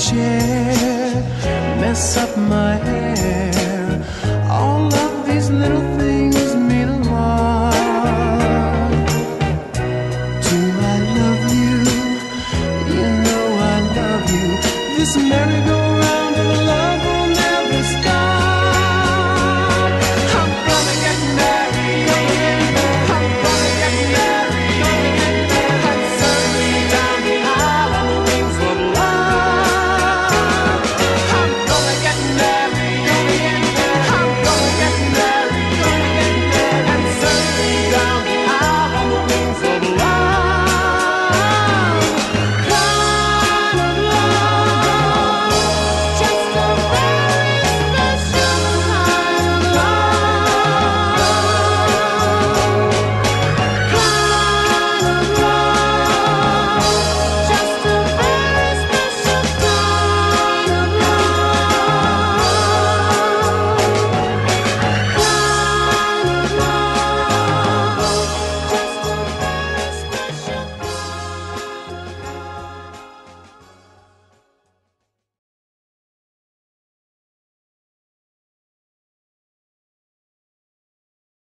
chair, mess up my hair. All of these little things mean a lot. Do I love you? You know I love you. This merry-go